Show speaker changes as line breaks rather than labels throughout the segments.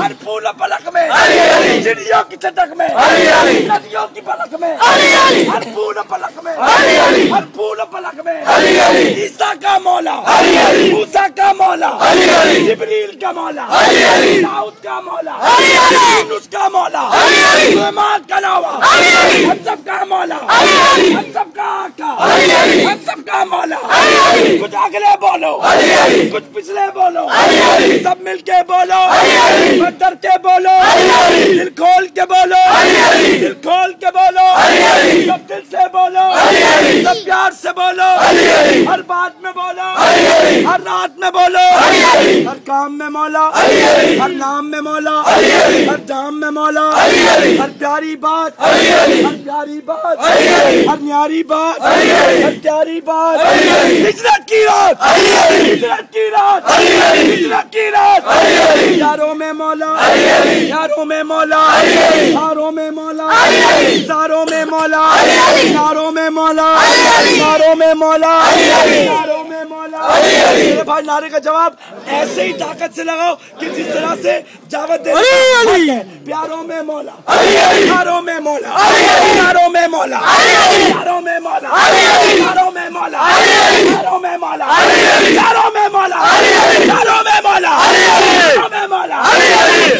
हर फूल पलक में। चिड़ियों की चटक में। नदियों की पलक में। हर फूल पलक में। हर फूल पलक में। ईसा का मौला। मूसा का मौला। जिब्रील का मौला। दाऊद का मौला। का मौला। का नावा। हम सबका मौला हम सबका आका हम सबका मौला कुछ अगले बोलो कुछ पिछले बोलो सब मिलके बोलो मत डर के बोलो दिल खोल के बोलो दिल खोल के बोलो सब दिल से बोलो सब प्यार से बोलो हर बात में बोलो हर रात में बोलो हर काम में मौला हर नाम में मौला हर जाम में मौला हर प्यारी बात हर प्यारी बात हर न्यारी बात हर प्यारी बात हिजरत की रात हिजरत की रात हिजरत की रात यारों में मौला यारों में मौला यारों में मौला सारों में मौला यारों में मौला सारों में मौला मौला। मेरे भाई नारे का जवाब ऐसे ही ताकत से लगाओ कि जिस तरह से जावत दे प्यारों में मौला। प्यारों में मौला। प्यारों में मौला। प्यारों में मौला। प्यारों में मौला। प्यारों में मौला। प्यारों में मौला।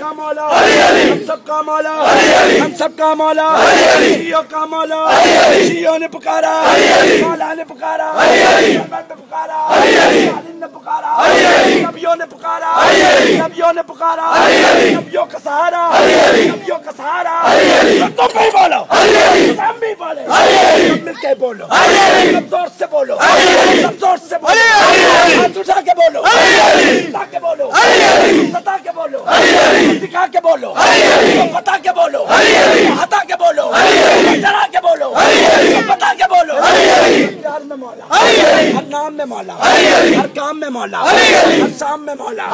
वो मौला मौला मौला हम सबका मौला हम सबका मौला शियों का मौला शियों ने पुकारा मौला ने पुकारा ने पुकारा ने पुकारा नबियों ने पुकारा नबियों ने पुकारा नबियों का सहारा नबियों का सहारा तो तुम भी बोलो हम भी बोले मिलके बोलो ज़ोर से बोलो ज़ोर से बोलो हाथ उठा के बोलो सता के बोलो दिखा के बोलो बता के बोलो हटा के बोलो डरा के बोलो बता के बोलो प्यार में मौला हर नाम में मौला हर काम में मौला हर शाम में मौला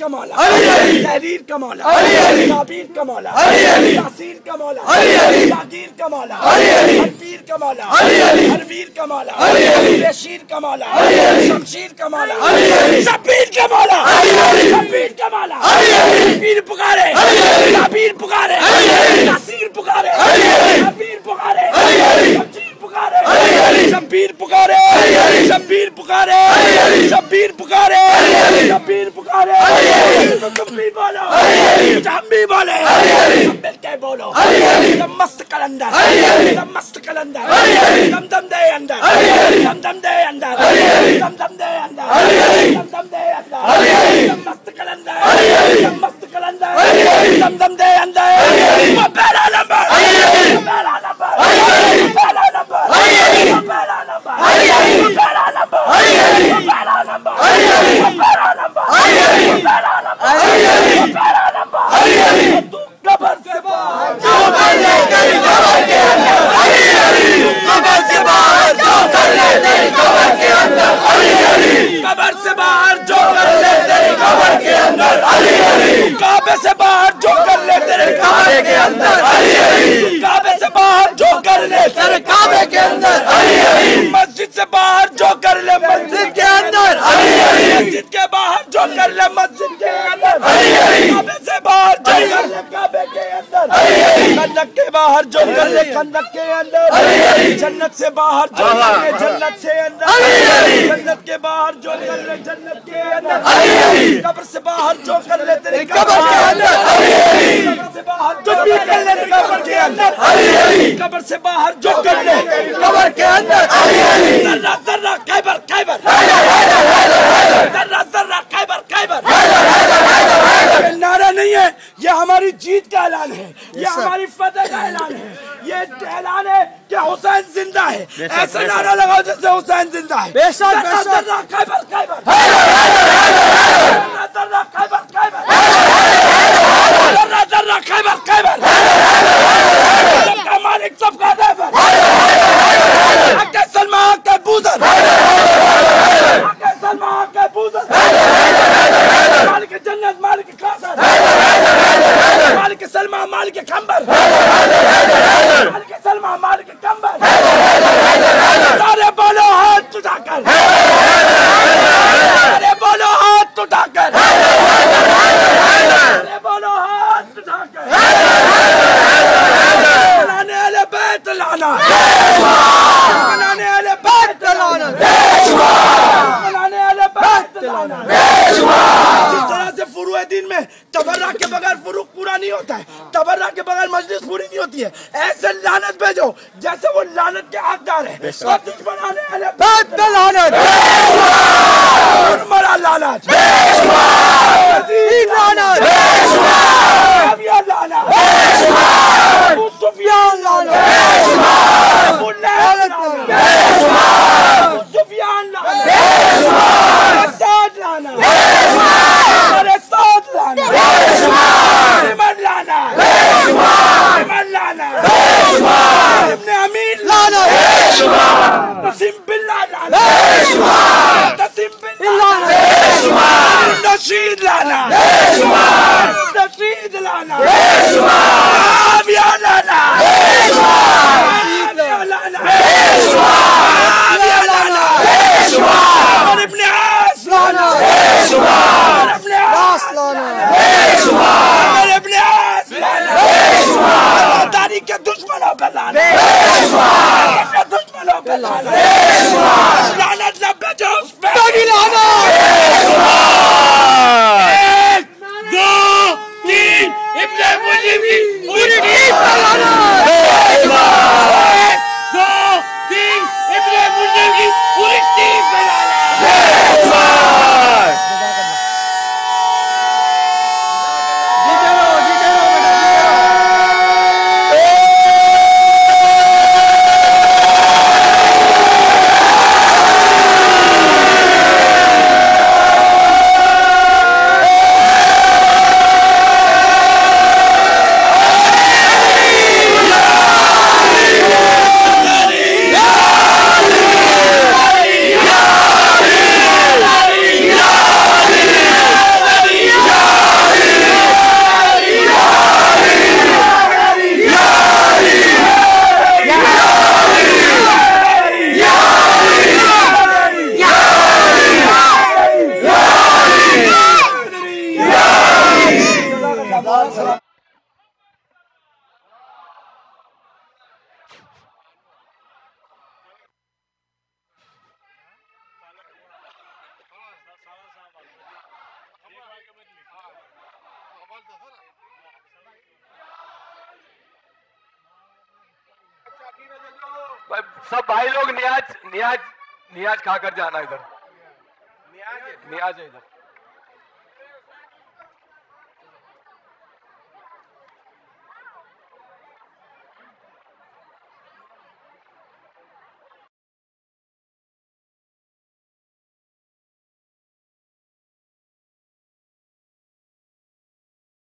का मौला अली अली तहरीर का मौला अली अली ताबीर का मौला अली अली तासीर का मौला अली अली जागीर का मौला अली अली हरपीर का मौला अली अली हरवीर का मौला अली अली बेशीर का मौला अली अली शमशीर का मौला अली अली शबीर का मौला अली अली शबीर का मौला अली अली पीर पुकारे अली अली ताबीर पुकारे பிறந்தார் बाहर जो कर ले खंडक के अंदर जन्नत से बाहर जो कर जन्नत से अंदर। जन्नत के बाहर जो कर ले जन्नत के अंदर। कब्र से बाहर जो कर ले तेरे कब्र के अंदर। कब्र से बाहर जो भी कर ले तेरे कब्र के अंदर। कब्र से बाहर जो कर ले कब्र के अंदर। जर्रा जर्रा खैबर खैबर। जर्रा जर्रा खैबर खैबर। नारा नहीं है ये हमारी जीत का ऐलान है। ये हमारी फतेह का ऐलान है। ऐलान है कि हुसैन ज़िंदा है ऐसा नारा लगाओ जैसे हुसैन ज़िंदा है
बेशक, बेशक।
खैबर खैबर जर्रा जर्रा खैबर खैबर जर्रा जर्रा खैबर खैबर सबका मालिक सबका देवर आके सलमा के बूजर आके सलमा के बूजर मालिक जन्नत मालिक कासर माल के खंबर माल के सलमा माल के कंबर सारे बोलो हाथ उठाकर सारे बोलो हाथ उठाकर सारे बोलो हाथ उठाकर बनाने वाले बैत लाना बनाने वाले बैत लाना बनाने वाले बैत लाना जिस तरह से फुरुए दिन में फुरुक पूरा नहीं होता है। तबर्रा के बगैर मजलिस पूरी नहीं होती है। ऐसे लानत भेजो जैसे वो लानत के हकदार है। और दुश्मन आने वाले लानत। लानत लानत लानत अबू सुफियान लानत अबू लहब लानत अबू सुफियान लानत साद लानत अरे साद लानत इमन लानत इमन लानत इब्ने अमीन लानत तसीम बिल्ला लानत तसीम बिल्ला लानत नशीद लानत नशीद लानत आबिया लानत आबिया लानत आबिया लानत और इब्ने आस लानत और इब्ने आस लानत और इब्ने आस लानत तारीख के दुश्मनों का लानत के दुश्मनों का लानत लानत न भेजो उस पे एक दो तीन इब्ने मुजीब की पूरी टीम का लानत एक दो तीन इब्ने मुजीब की पूरी टीम का लानत
भाई, सब भाई लोग नियाज नियाज नियाज खाकर जाना इधर। नियाज है इधर।